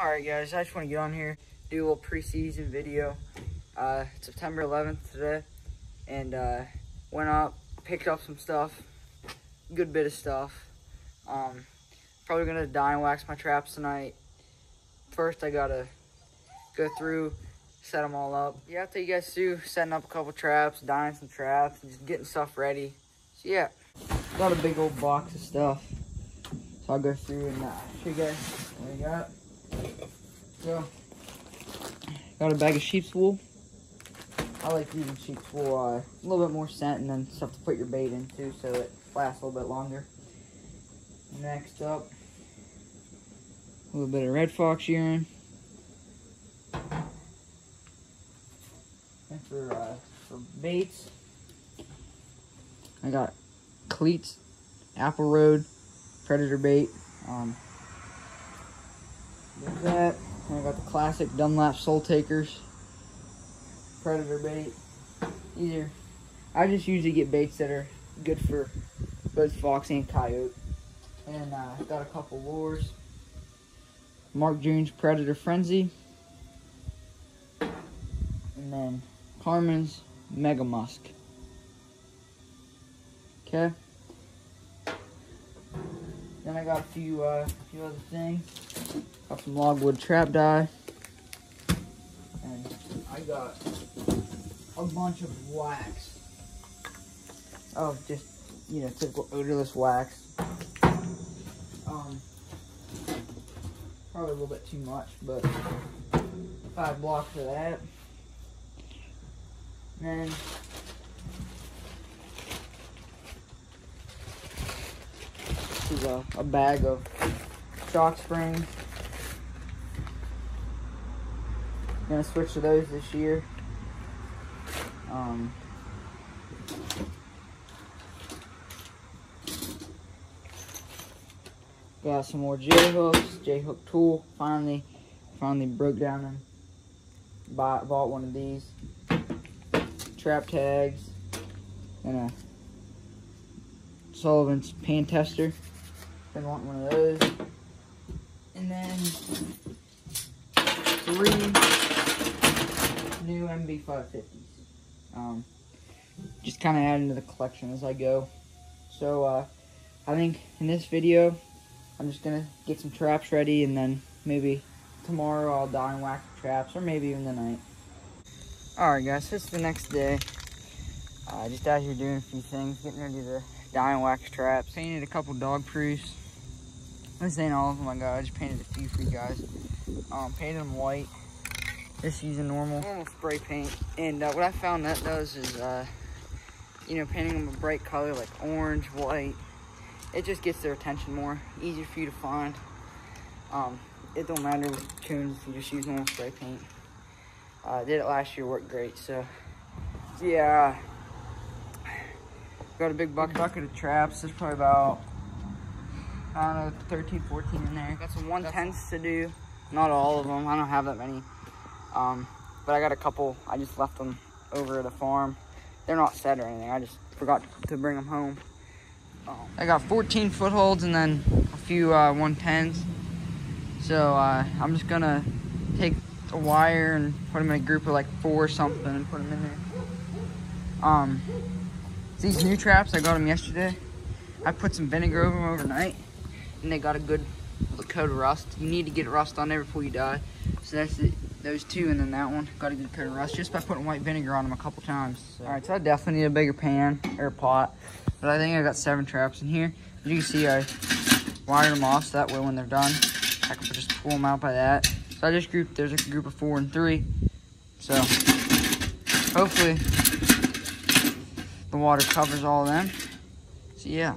Alright guys, I just want to get on here, do a little preseason video. Uh, September 11th today, and uh, went up, picked up some stuff, good bit of stuff. Um, probably gonna dye and wax my traps tonight. First I gotta go through, set them all up. Yeah, I'll take you guys through setting up a couple traps, dyeing some traps, just getting stuff ready. So yeah, got a big old box of stuff. So I'll go through and uh, show you guys what I got. So, got a bag of sheep's wool. I like using sheep's wool, uh, a little bit more scent and then stuff to put your bait into so it lasts a little bit longer. Next up, a little bit of red fox urine. And for, uh, for baits, I got cleats, apple road, predator bait. Um, there's that. And I got the classic Dunlap Soul Takers predator bait. Are, I just usually get baits that are good for both fox and coyote. And uh, I got a couple lures. Mark June's Predator Frenzy. And then Carman's Mega Musk. Okay. Then I got a few, uh, a few other things. Got some logwood trap dye. And I got a bunch of wax. Oh, just, you know, typical odorless wax. Um, probably a little bit too much, but five blocks of that. And then this is a, a bag of shock springs. Gonna switch to those this year. Um, got some more J hooks, J hook tool. Finally, finally broke down and bought, bought one of these. Trap tags and a Sullivan's pan tester. Been wanting one of those. And then three new MB550s. Um, just kind of adding to the collection as I go. So, uh, I think in this video, I'm just going to get some traps ready and then maybe tomorrow I'll dye and wax the traps or maybe even tonight. Alright guys, it's the next day. Uh, just out here doing a few things, getting ready to dye and wax traps. Painted a couple dog proofs. This ain't all of them I got, I just painted a few for you guys. Um, painted them white. Just using normal, normal spray paint. And uh, what I found that does is, uh, you know, painting them a bright color like orange, white, it just gets their attention more. Easier for you to find. Um, it don't matter with tunes you just use normal spray paint. Uh, did it last year, worked great. So, yeah. Got a big bucket, bucket of traps. There's probably about, I don't know, 13, 14 in there. Got some 110s to do. Not all of them. I don't have that many. Um, but I got a couple. I just left them over at the farm. They're not set or anything. I just forgot to bring them home. Um, I got 14 footholds and then a few uh, 110s. So uh, I'm just gonna take a wire and put them in a group of like four or something and put them in there. Um, these new traps, I got them yesterday. I put some vinegar over them overnight and they got a good coat of rust. You need to get rust on there before you die. So that's it. Those two and then that one got a good coat of rust just by putting white vinegar on them a couple times. So. All right, so I definitely need a bigger pan or pot, but I think I got seven traps in here. As you can see, I wired them off so that way when they're done, I can just pull them out by that. So I just grouped, there's a group of four and three. So hopefully the water covers all of them. So yeah.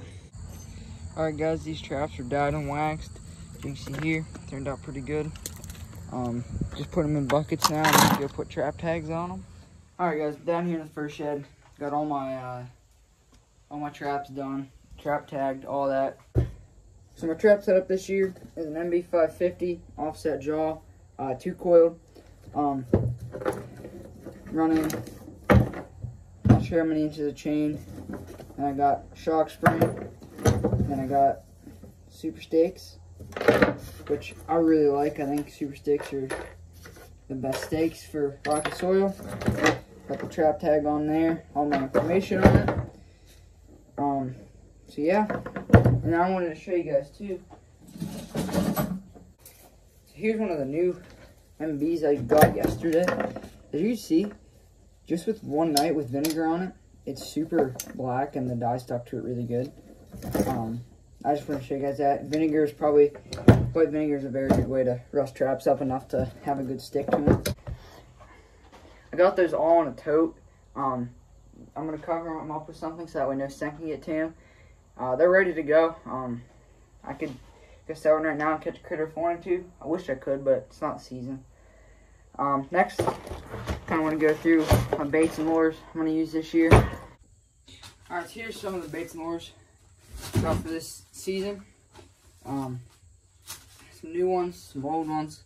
All right guys, these traps are dyed and waxed. You can see here, turned out pretty good. Um, just put them in buckets now and go put trap tags on them. All right, guys, down here in the first shed, got all my uh, all my traps done, trap tagged, all that. So my trap setup this year is an MB550 offset jaw, uh, two coiled, um, running. Not sure how many inches of chain. And I got shock spring, and I got super stakes. which I really like. I think super stakes are the best stakes for rocky soil. Got the trap tag on there, all my information on it. Um, so yeah, and I wanted to show you guys too. So here's one of the new MBs I got yesterday. As you see, just with one night with vinegar on it, it's super black and the dye stuck to it really good. Um, I just want to show you guys that. Vinegar is probably, white vinegar is a very good way to rust traps up enough to have a good stick to it. I got those all in a tote. Um, I'm going to cover them up with something so that way no scent can get to them. Uh, they're ready to go. Um, I could go sell right now and catch a critter if I. I wish I could, but it's not season. Um, next, kind of want to go through my baits and lures I'm going to use this year. Alright, so here's some of the baits and lures got for this season. Um, some new ones, some old ones.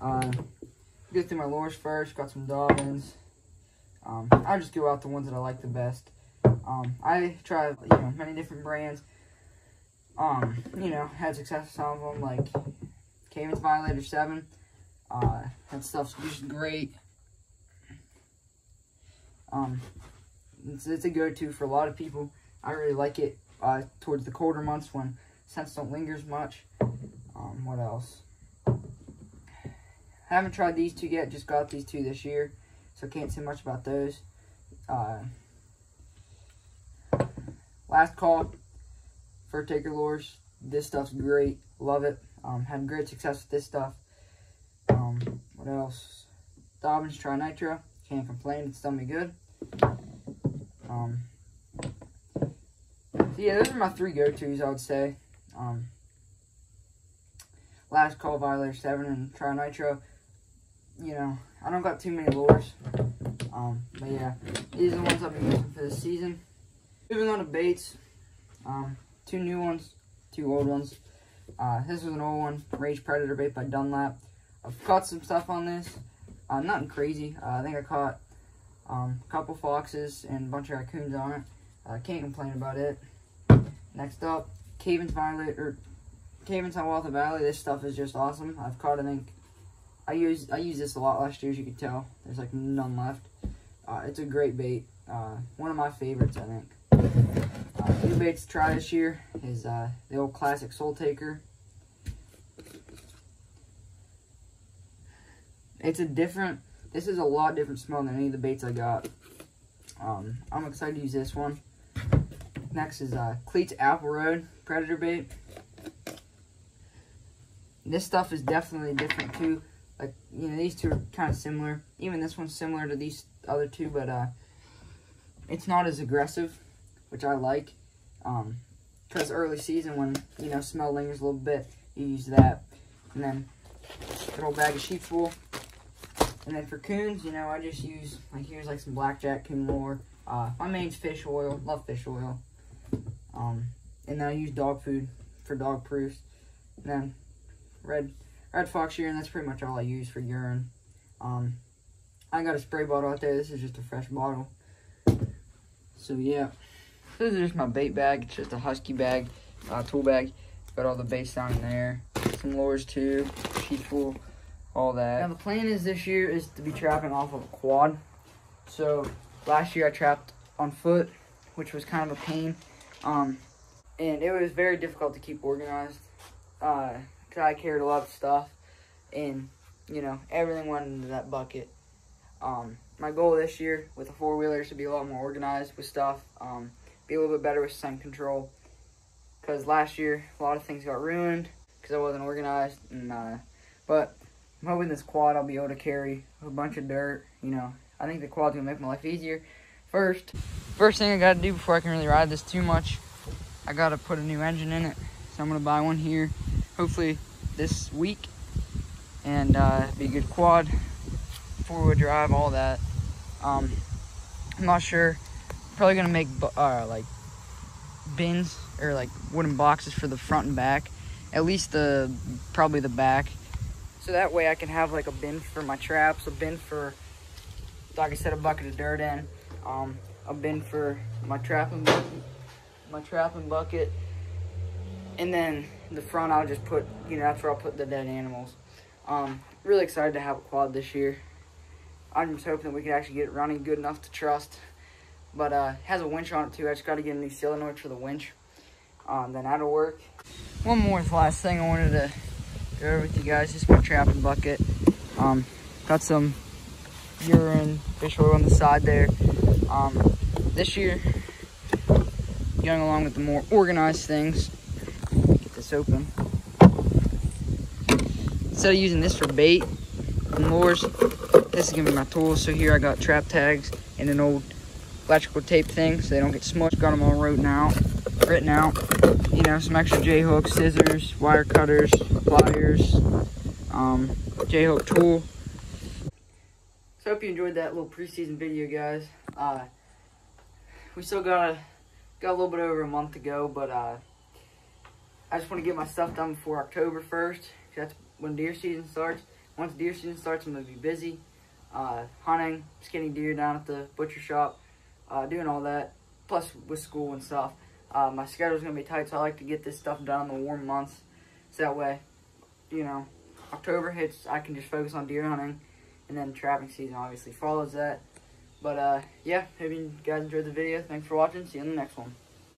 Uh, go through my lures first. Got some Dobbins. Um, I just go out the ones that I like the best. Um, I try, you know, many different brands. Um, you know, had success with some of them, like Cavens Violator 7. Uh, that stuff's just great. Um, it's, it's a go-to for a lot of people. I really like it uh, towards the colder months when scents don't linger as much. Um, what else? haven't tried these two yet, just got these two this year, so can't say much about those. Uh, last call, Fur Taker lures. This stuff's great, love it. Um, had great success with this stuff. Um, what else? Dobbins Tri Nitro, can't complain, it's done me good. Um, so yeah, those are my three go-tos, I would say. Um, last call, Violator 7 and Tri Nitro you know, I don't got too many lures. Um, but yeah, these are the ones I've been using for this season. Moving on to baits. Um, two new ones, two old ones. Uh, this was an old one, Rage Predator bait by Dunlap. I've caught some stuff on this. Uh, nothing crazy. Uh, I think I caught um, a couple foxes and a bunch of raccoons on it. I uh, can't complain about it. Next up, Cavens Violet or Cavens Hiawatha Valley. This stuff is just awesome. I've caught I think I use I used this a lot last year, as you can tell. There's like none left. Uh, it's a great bait. Uh, one of my favorites, I think. Uh, new baits to try this year is uh, the old classic Soul Taker. It's a different, this is a lot different smell than any of the baits I got. Um, I'm excited to use this one. Next is uh, Cleats Apple Road Predator bait. This stuff is definitely different too. Like you know these two are kind of similar. Even this one's similar to these other two but uh it's not as aggressive which i like um because early season when you know smell lingers a little bit you use that. And then a little bag of sheep's wool. And then for coons you know i just use like here's like some blackjack coon lure uh my main's fish oil love fish oil um and then i use dog food for dog proofs and then red Red Fox urine, that's pretty much all I use for urine. Um, I got a spray bottle out there. This is just a fresh bottle. So, yeah. This is just my bait bag. It's just a husky bag, uh, tool bag. Got all the baits down in there. Some lures, too. Sheet full, all that. Now, the plan is this year is to be trapping off of a quad. So, last year I trapped on foot, which was kind of a pain. Um, and it was very difficult to keep organized. Uh, I carried a lot of stuff, and you know everything went into that bucket. Um, my goal this year with the four wheeler is to be a lot more organized with stuff, um, be a little bit better with scent control. Because last year a lot of things got ruined because I wasn't organized, and uh, but I'm hoping this quad I'll be able to carry a bunch of dirt. You know, I think the quad's gonna make my life easier. First, first thing I gotta do before I can really ride this too much, I gotta put a new engine in it. So I'm gonna buy one here hopefully this week and uh, be a good quad, four-wheel drive, all that. Um, I'm not sure. Probably gonna make uh, like bins or like wooden boxes for the front and back. At least the probably the back. So that way I can have like a bin for my traps, a bin for, like I said, a bucket of dirt in, um, a bin for my trapping, my trapping bucket, and then the front, I'll just put, you know, that's where I'll put the dead animals. Um, really excited to have a quad this year. I'm just hoping that we can actually get it running good enough to trust. But uh, it has a winch on it too. I just got to get a new solenoid for the winch. Um, then that'll work. One more last thing I wanted to go over with you guys. Just my trapping bucket. Um, got some urine, fish oil on the side there. Um, this year, going along with the more organized things. Get this open. Instead of using this for bait and lures, this is gonna be my tools. So here I got trap tags and an old electrical tape thing so they don't get smushed. Got them all written out, written out. You know, some extra J-hooks, scissors, wire cutters, pliers, um, J-hook tool. So I hope you enjoyed that little preseason video, guys. Uh, we still got a, got a little bit over a month to go, but uh, I just want to get my stuff done before October 1st. That's when deer season starts. Once deer season starts, I'm going to be busy uh, hunting, skinning deer down at the butcher shop, uh, doing all that, plus with school and stuff. Uh, my schedule's going to be tight, so I like to get this stuff done in the warm months. So that way, you know, October hits, I can just focus on deer hunting, and then trapping season obviously follows that. But, uh, yeah, hope you guys enjoyed the video. Thanks for watching. See you in the next one.